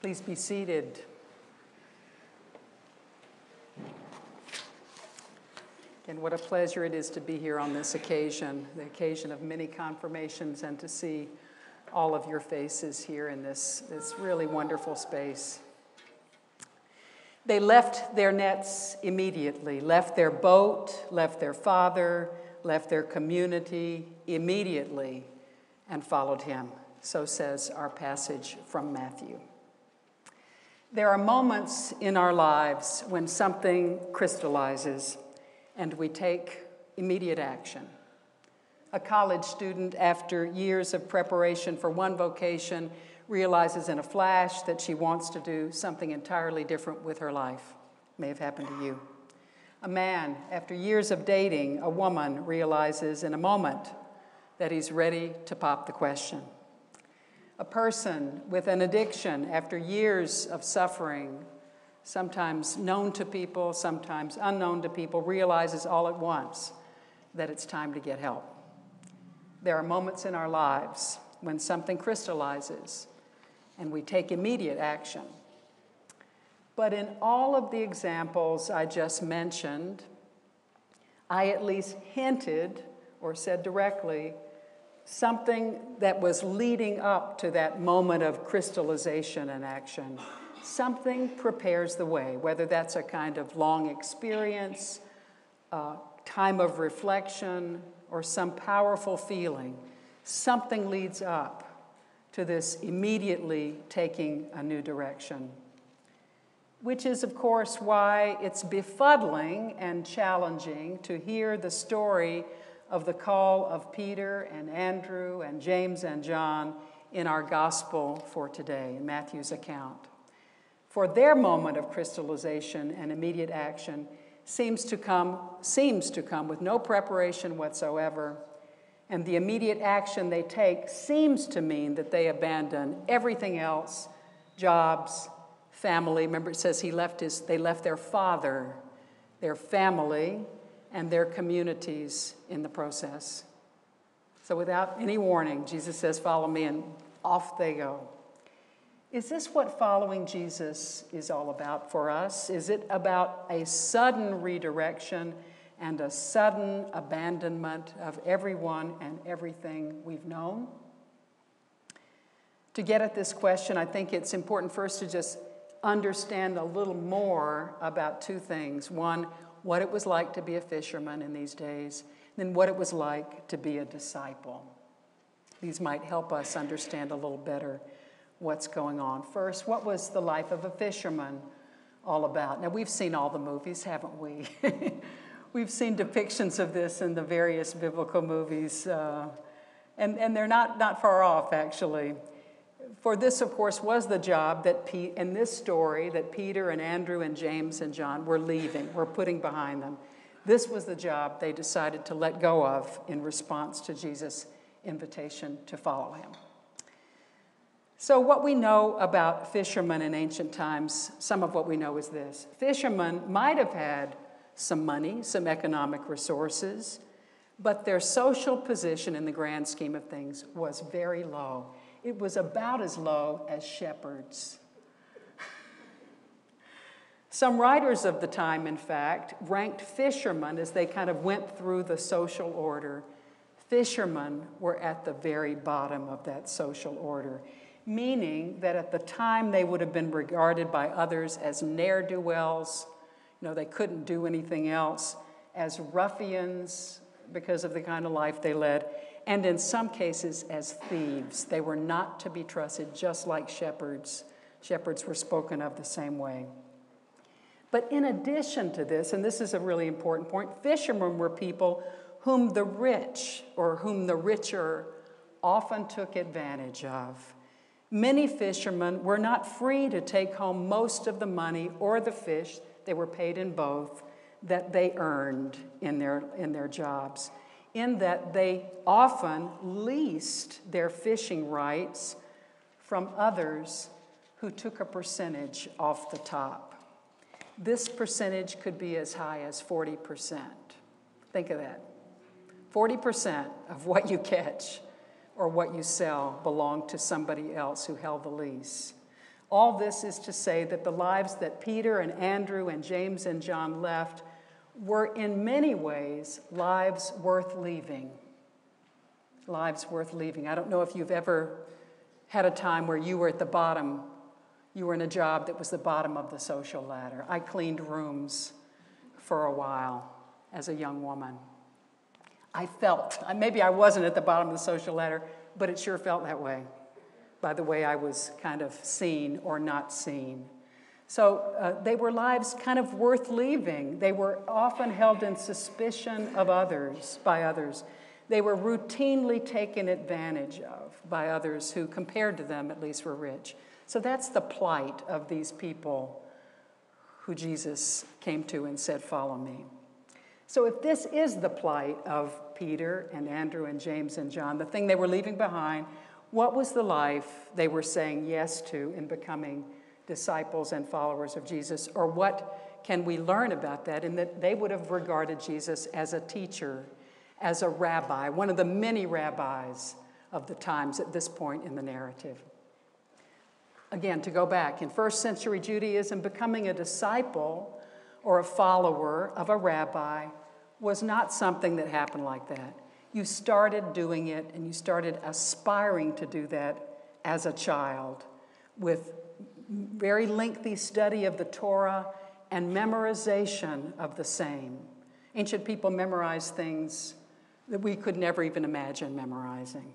Please be seated. And what a pleasure it is to be here on this occasion, the occasion of many confirmations, and to see all of your faces here in this, this really wonderful space. They left their nets immediately, left their boat, left their father, left their community immediately, and followed him. So says our passage from Matthew. There are moments in our lives when something crystallizes and we take immediate action. A college student, after years of preparation for one vocation, realizes in a flash that she wants to do something entirely different with her life. May have happened to you. A man, after years of dating a woman, realizes in a moment that he's ready to pop the question. A person with an addiction, after years of suffering, sometimes known to people, sometimes unknown to people, realizes all at once that it's time to get help. There are moments in our lives when something crystallizes and we take immediate action. But in all of the examples I just mentioned, I at least hinted or said directly something that was leading up to that moment of crystallization and action something prepares the way, whether that's a kind of long experience, a time of reflection, or some powerful feeling. Something leads up to this immediately taking a new direction. Which is, of course, why it's befuddling and challenging to hear the story of the call of Peter and Andrew and James and John in our gospel for today, in Matthew's account. For their moment of crystallization and immediate action seems to come seems to come with no preparation whatsoever and the immediate action they take seems to mean that they abandon everything else jobs family. Remember it says he left his they left their father their family and their communities in the process so without any warning jesus says follow me and off they go is this what following Jesus is all about for us? Is it about a sudden redirection and a sudden abandonment of everyone and everything we've known? To get at this question, I think it's important first to just understand a little more about two things. One, what it was like to be a fisherman in these days, then what it was like to be a disciple. These might help us understand a little better what's going on. First, what was the life of a fisherman all about? Now, we've seen all the movies, haven't we? we've seen depictions of this in the various biblical movies, uh, and, and they're not, not far off, actually. For this, of course, was the job that Pete, in this story that Peter and Andrew and James and John were leaving, were putting behind them. This was the job they decided to let go of in response to Jesus' invitation to follow him. So, what we know about fishermen in ancient times, some of what we know is this fishermen might have had some money, some economic resources, but their social position in the grand scheme of things was very low. It was about as low as shepherds. Some writers of the time, in fact, ranked fishermen as they kind of went through the social order. Fishermen were at the very bottom of that social order meaning that at the time they would have been regarded by others as ne'er do wells. You know, they couldn't do anything else, as ruffians because of the kind of life they led, and in some cases as thieves. They were not to be trusted, just like shepherds. Shepherds were spoken of the same way. But in addition to this, and this is a really important point, fishermen were people whom the rich or whom the richer often took advantage of. Many fishermen were not free to take home most of the money or the fish, they were paid in both, that they earned in their, in their jobs, in that they often leased their fishing rights from others who took a percentage off the top. This percentage could be as high as 40%. Think of that 40% of what you catch or what you sell belonged to somebody else who held the lease. All this is to say that the lives that Peter and Andrew and James and John left were in many ways lives worth leaving. Lives worth leaving. I don't know if you've ever had a time where you were at the bottom, you were in a job that was the bottom of the social ladder. I cleaned rooms for a while as a young woman. I felt, maybe I wasn't at the bottom of the social ladder, but it sure felt that way by the way I was kind of seen or not seen. So uh, they were lives kind of worth leaving. They were often held in suspicion of others, by others. They were routinely taken advantage of by others who, compared to them, at least were rich. So that's the plight of these people who Jesus came to and said, Follow me. So if this is the plight of Peter and Andrew and James and John, the thing they were leaving behind what was the life they were saying yes to in becoming disciples and followers of Jesus? Or what can we learn about that? In that they would have regarded Jesus as a teacher, as a rabbi, one of the many rabbis of the times at this point in the narrative. Again, to go back, in first century Judaism, becoming a disciple or a follower of a rabbi was not something that happened like that. You started doing it and you started aspiring to do that as a child with very lengthy study of the Torah and memorization of the same. Ancient people memorized things that we could never even imagine memorizing.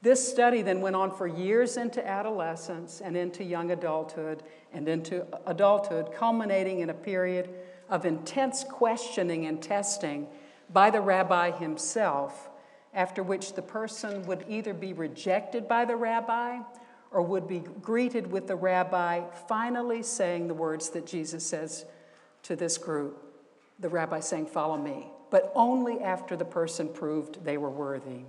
This study then went on for years into adolescence and into young adulthood and into adulthood, culminating in a period of intense questioning and testing by the rabbi himself, after which the person would either be rejected by the rabbi or would be greeted with the rabbi finally saying the words that Jesus says to this group the rabbi saying, Follow me, but only after the person proved they were worthy.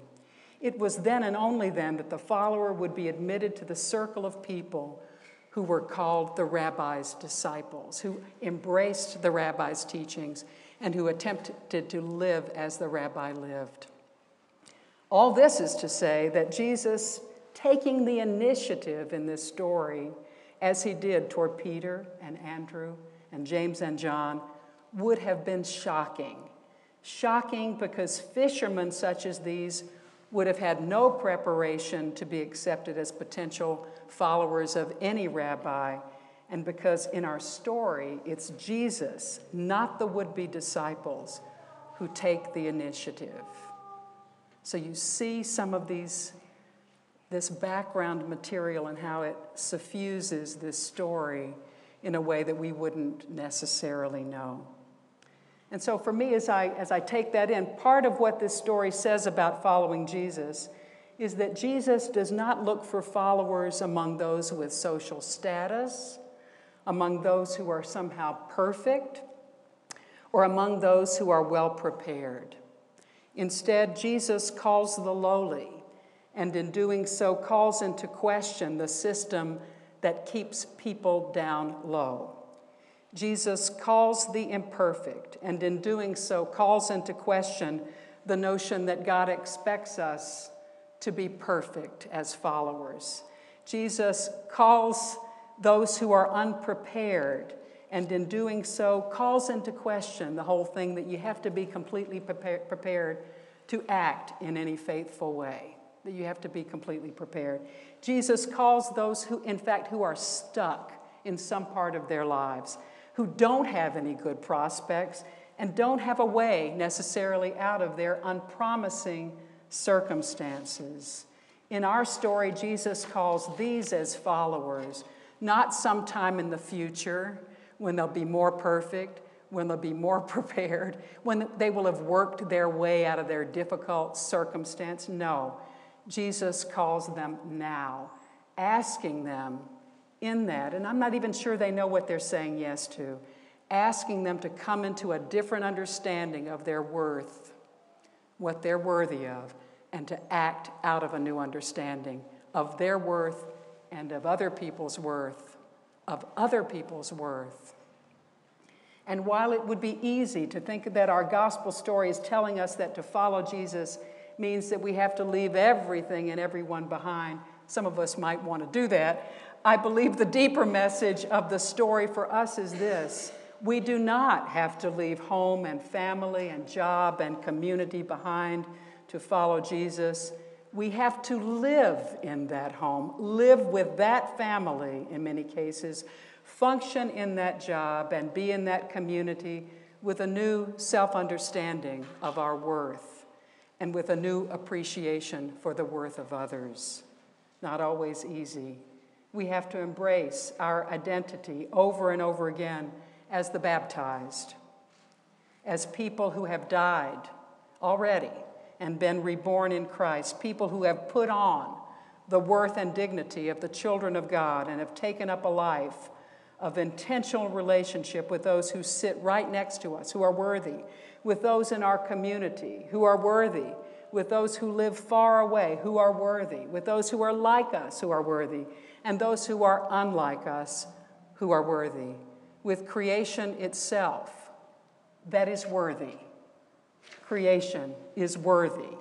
It was then and only then that the follower would be admitted to the circle of people who were called the rabbi's disciples, who embraced the rabbi's teachings and who attempted to live as the rabbi lived. All this is to say that Jesus, taking the initiative in this story, as he did toward Peter and Andrew and James and John, would have been shocking. Shocking because fishermen such as these would have had no preparation to be accepted as potential followers of any rabbi and because in our story, it's Jesus, not the would be disciples, who take the initiative. So you see some of these, this background material and how it suffuses this story in a way that we wouldn't necessarily know. And so for me, as I, as I take that in, part of what this story says about following Jesus is that Jesus does not look for followers among those with social status among those who are somehow perfect, or among those who are well prepared. Instead, Jesus calls the lowly, and in doing so, calls into question the system that keeps people down low. Jesus calls the imperfect, and in doing so, calls into question the notion that God expects us to be perfect as followers. Jesus calls those who are unprepared, and in doing so, calls into question the whole thing that you have to be completely prepared to act in any faithful way, that you have to be completely prepared. Jesus calls those who, in fact, who are stuck in some part of their lives, who don't have any good prospects, and don't have a way necessarily out of their unpromising circumstances. In our story, Jesus calls these as followers not sometime in the future when they'll be more perfect, when they'll be more prepared, when they will have worked their way out of their difficult circumstance. No, Jesus calls them now, asking them in that, and I'm not even sure they know what they're saying yes to, asking them to come into a different understanding of their worth, what they're worthy of, and to act out of a new understanding of their worth and of other people's worth, of other people's worth. And while it would be easy to think that our gospel story is telling us that to follow Jesus means that we have to leave everything and everyone behind, some of us might want to do that. I believe the deeper message of the story for us is this we do not have to leave home and family and job and community behind to follow Jesus. We have to live in that home, live with that family in many cases, function in that job, and be in that community with a new self understanding of our worth and with a new appreciation for the worth of others. Not always easy. We have to embrace our identity over and over again as the baptized, as people who have died already and been reborn in Christ, people who have put on the worth and dignity of the children of God and have taken up a life of intentional relationship with those who sit right next to us, who are worthy, with those in our community who are worthy, with those who live far away who are worthy, with those who are like us who are worthy, and those who are unlike us who are worthy, with creation itself that is worthy. Creation is worthy.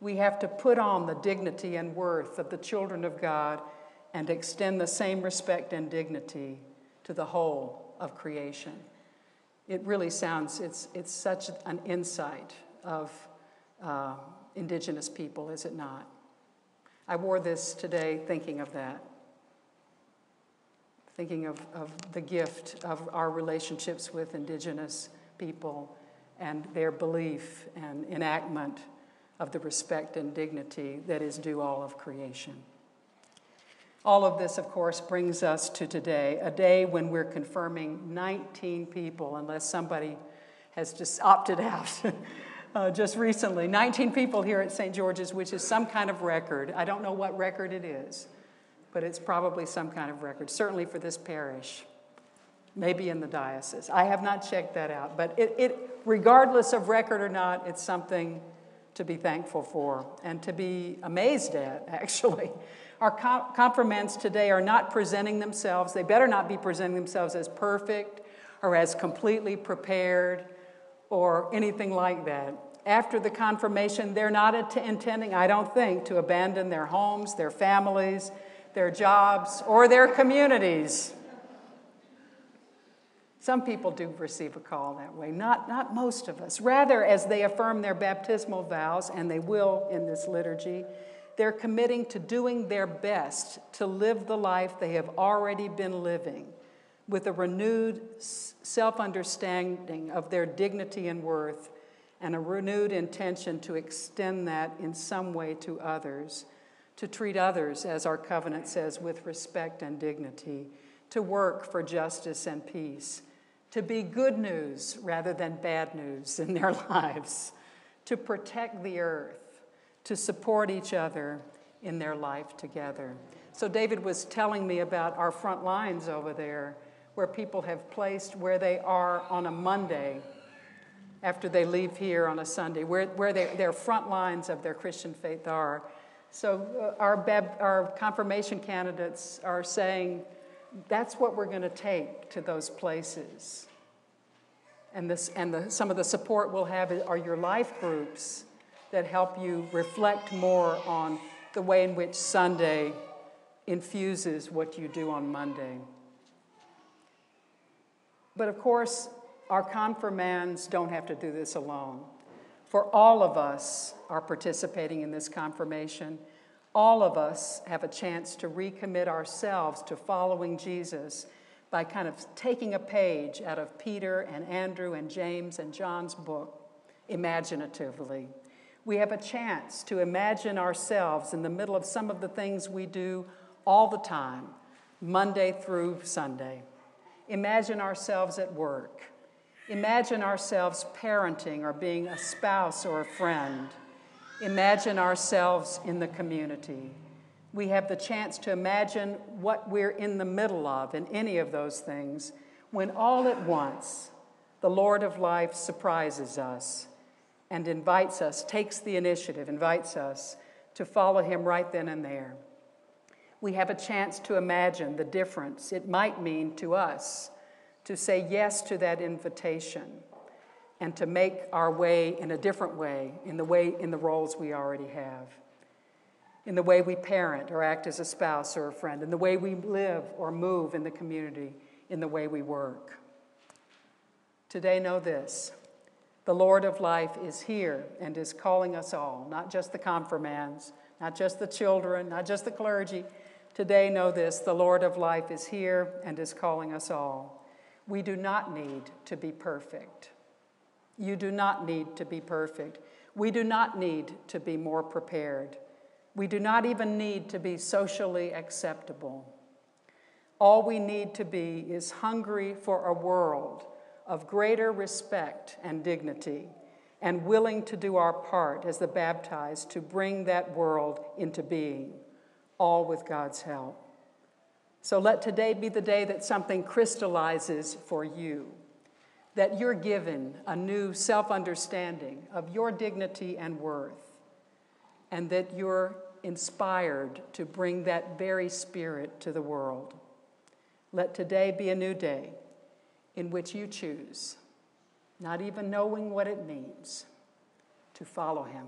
We have to put on the dignity and worth of the children of God and extend the same respect and dignity to the whole of creation. It really sounds, it's, it's such an insight of uh, indigenous people, is it not? I wore this today thinking of that, thinking of, of the gift of our relationships with indigenous people and their belief and enactment of the respect and dignity that is due all of creation. All of this, of course, brings us to today, a day when we're confirming 19 people, unless somebody has just opted out uh, just recently. 19 people here at St. George's, which is some kind of record. I don't know what record it is, but it's probably some kind of record, certainly for this parish, maybe in the diocese. I have not checked that out, but it, it regardless of record or not, it's something to be thankful for and to be amazed at, actually. Our confirmands today are not presenting themselves, they better not be presenting themselves as perfect or as completely prepared or anything like that. After the confirmation, they're not intending, I don't think, to abandon their homes, their families, their jobs, or their communities. Some people do receive a call that way, not, not most of us. Rather, as they affirm their baptismal vows, and they will in this liturgy, they're committing to doing their best to live the life they have already been living with a renewed self understanding of their dignity and worth and a renewed intention to extend that in some way to others, to treat others, as our covenant says, with respect and dignity, to work for justice and peace, to be good news rather than bad news in their lives, to protect the earth to support each other in their life together. So, David was telling me about our front lines over there, where people have placed where they are on a Monday after they leave here on a Sunday, where, where they, their front lines of their Christian faith are. So, uh, our, our confirmation candidates are saying that's what we're going to take to those places. And, this, and the, some of the support we'll have are your life groups that help you reflect more on the way in which Sunday infuses what you do on Monday. But of course, our confirmands don't have to do this alone. For all of us are participating in this confirmation. All of us have a chance to recommit ourselves to following Jesus by kind of taking a page out of Peter and Andrew and James and John's book imaginatively we have a chance to imagine ourselves in the middle of some of the things we do all the time, Monday through Sunday. Imagine ourselves at work. Imagine ourselves parenting or being a spouse or a friend. Imagine ourselves in the community. We have the chance to imagine what we're in the middle of in any of those things when all at once the Lord of life surprises us and invites us, takes the initiative, invites us to follow him right then and there. We have a chance to imagine the difference it might mean to us to say yes to that invitation and to make our way in a different way, in the way in the roles we already have. in the way we parent or act as a spouse or a friend, in the way we live or move in the community, in the way we work. Today, know this the Lord of life is here and is calling us all, not just the confirmands, not just the children, not just the clergy. Today, know this the Lord of life is here and is calling us all. We do not need to be perfect. You do not need to be perfect. We do not need to be more prepared. We do not even need to be socially acceptable. All we need to be is hungry for a world of greater respect and dignity and willing to do our part as the baptized to bring that world into being, all with God's help. So let today be the day that something crystallizes for you, that you're given a new self understanding of your dignity and worth, and that you're inspired to bring that very spirit to the world. Let today be a new day in which you choose, not even knowing what it means, to follow him.